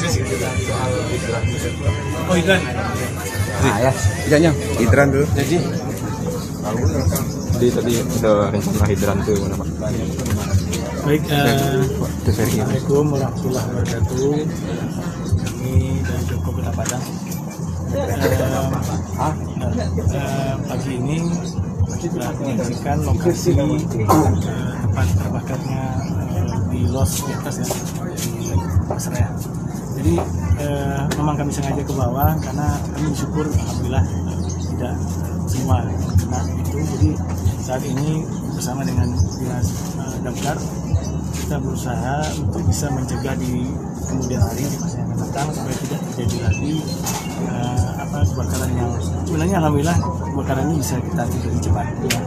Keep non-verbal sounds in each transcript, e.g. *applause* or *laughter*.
Oh Idran. Nah ya, Hidran tuh. jadi Jadi tadi ada rencana hidran tuh mana pak? Baik, ini. Assalamualaikum warahmatullahi wabarakatuh. Kami dari Joko Kota Padang. Eh, eh, pagi ini telah menyaksikan lokasi tempat terbakarnya di Los di atas ya di Pasraya. Jadi eh, memang kami sengaja ke bawah karena kami bersyukur alhamdulillah tidak semua kena itu. Jadi saat ini bersama dengan dinas eh, damkar kita berusaha untuk bisa mencegah di kemudian hari di masa yang akan datang supaya tidak terjadi lagi eh, apa kebakaran yang sebenarnya alhamdulillah kebakaran ini bisa kita hindari cepat ya.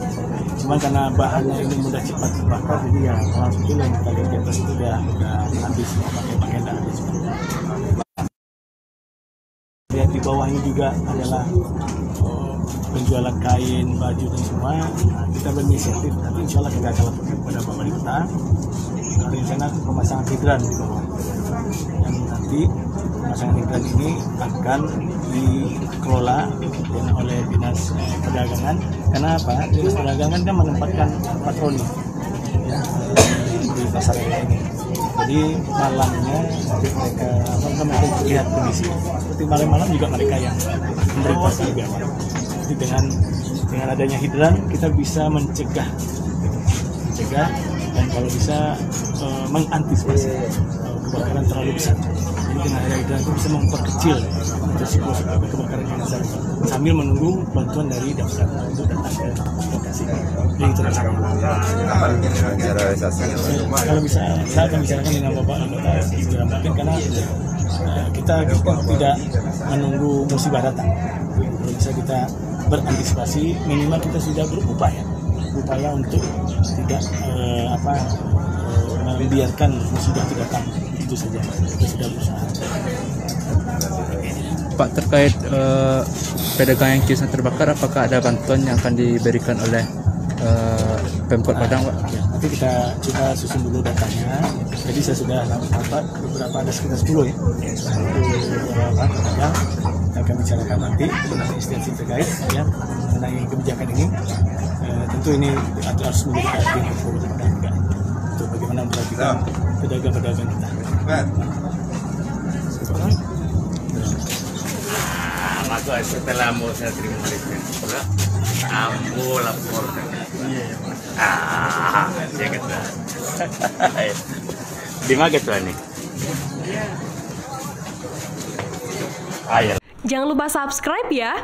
Cuman karena bahannya ini mudah cepat terbakar jadi ya alhamdulillah yang kita lihat di atas itu udah udah habis pakai pakai udah habis. Di bawah ini juga adalah oh, penjualan kain, baju dan semua. Nah, kita berinisiatif nanti insya Allah kita akan laporkan kepada ada rencana pemasangan hidran di bawah. Yang nanti pemasangan hidran ini akan dikelola oleh dinas eh, perdagangan. Karena apa? Dinas perdagangan kan menempatkan patroli. Ya, di pasar ini jadi malamnya mereka apa mereka lihat kondisi. Seperti malam-malam juga mereka yang memberitahu juga jadi dengan dengan adanya hidran kita bisa mencegah. Mencegah dan kalau bisa eh, mengantisipasi. Eh, kebakaran terlalu besar. Jadi dengan adanya hidran itu bisa memperkecil risiko kebakaran yang besar sambil menunggu bantuan dari damkar untuk datang ke lokasi. Jadi itu realisasinya? Kalau bisa saya akan bicarakan dengan Bapak Anggota segera mungkin karena eh, kita, kita tidak menunggu musibah datang. Kalau bisa kita berantisipasi minimal kita sudah berupaya upaya untuk tidak eh, apa eh, membiarkan musibah itu datang itu saja kita sudah berusaha. Pak terkait eh, pedagang yang kisah terbakar, apakah ada bantuan yang akan diberikan oleh eh, Pemkot Padang, Pak? Ya, nanti kita kita susun dulu datanya. Jadi saya sudah dapat beberapa ada sekitar 10 ya. Beberapa pedagang kita akan bicarakan nanti dengan instansi terkait ya mengenai kebijakan ini. Eh, tentu ini harus menjadi perhatian untuk pemerintah Padang juga untuk memperhatikan pedagang-pedagang kita. maka setelah mau saya terima request ambo laporkan ah ya kata *laughs* di mana tuh nih. Ayo. Jangan lupa subscribe ya.